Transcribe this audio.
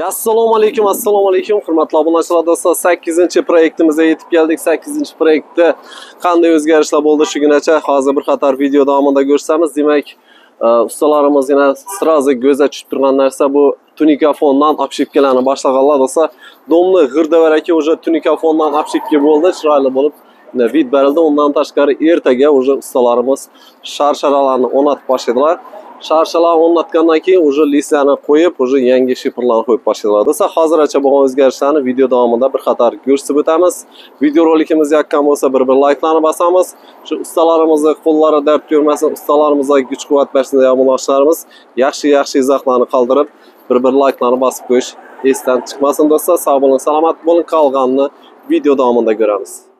assalomu alaykum assalomu alaykum. Hurmatli obunachilar do'stlar 8 proyektimizga yetib keldik. 8 proyektda qanday o'zgarishlar bo'ldi? Shugunacha hozir bir qator video davomida ko'rsatamiz demak e, ustalarimiz yana sразу ko'zga tushib turgan narsa bu tunika fondan обшивкаларni boshlaganlar do'stlar. Domni g'irdavar aka уже tunika fondan обшивка bo'ldi. Chiroyli bo'lib vid berildi. Undan tashqari ertaga уже ustalarimiz sharsharalarni o'rnatib boshladilar. Sharshalarni o'rnatgandan keyin уже listlarni qo'yib уже yangi shifrlarni qo'yib boshlaydilar do'stlar hozirgacha bo'lgan o'zgarishlarni video davomida bir qator ko'rsatib o'tamiz. Video rolikimiz yoqqan bo'lsa bir bir layklarni bosamiz. Shu ustalarimizni qo'llari dard ko'rmasin ustalarimizga kuch quvvat bersin yomondoshlarimiz yaxshi yaxshi izohlarni qoldirib bir bir layklarni bosib qo'yish esdan chiqmasin do'stlar. Sog' bo'ling salomat bo'ling. Qolganini video davomida ko'ramiz.